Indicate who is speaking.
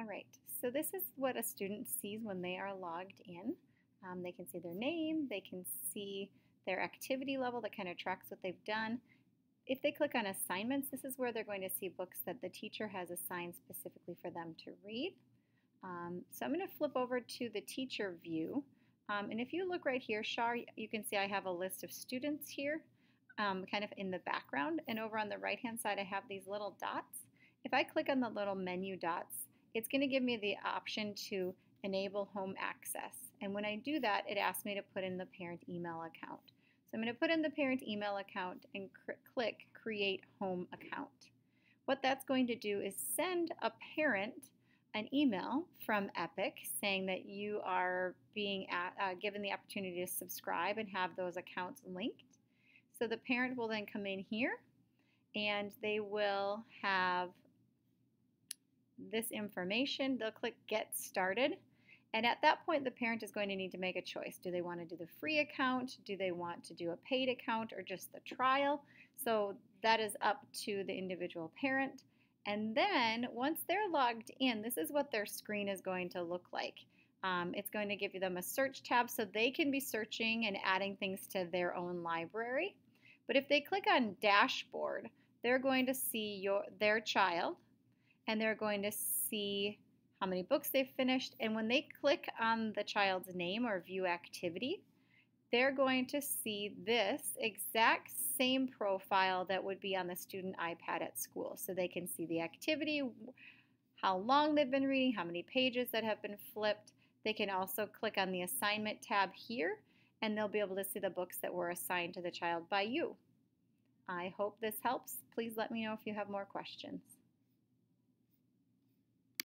Speaker 1: All right, so this is what a student sees when they are logged in. Um, they can see their name, they can see their activity level that kind of tracks what they've done. If they click on assignments, this is where they're going to see books that the teacher has assigned specifically for them to read. Um, so I'm going to flip over to the teacher view. Um, and if you look right here, Shar, you can see I have a list of students here, um, kind of in the background. And over on the right-hand side, I have these little dots. If I click on the little menu dots, it's going to give me the option to enable home access. And when I do that, it asks me to put in the parent email account. So I'm going to put in the parent email account and click Create Home Account. What that's going to do is send a parent an email from Epic saying that you are being at, uh, given the opportunity to subscribe and have those accounts linked. So the parent will then come in here and they will have this information. They'll click Get Started. And at that point, the parent is going to need to make a choice. Do they want to do the free account? Do they want to do a paid account or just the trial? So that is up to the individual parent. And then once they're logged in, this is what their screen is going to look like. Um, it's going to give them a search tab so they can be searching and adding things to their own library. But if they click on dashboard, they're going to see your their child and they're going to see how many books they've finished. And when they click on the child's name or view activity, they're going to see this exact same profile that would be on the student iPad at school. So they can see the activity, how long they've been reading, how many pages that have been flipped. They can also click on the assignment tab here and they'll be able to see the books that were assigned to the child by you. I hope this helps. Please let me know if you have more questions.